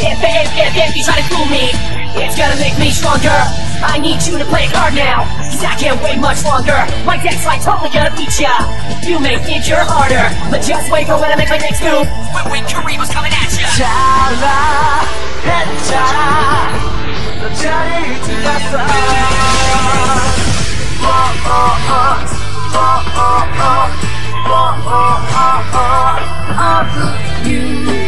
If, if, if, if you try to fool me, it's gonna make me stronger. I need you to play it hard now, cause I can't wait much longer. My deck's like totally gonna beat ya. You may think you're harder, but just wait for when I make my next move. When, when Kuriboh's coming at ya. 잘라 했잖아 너 자리 들렸어 You oh,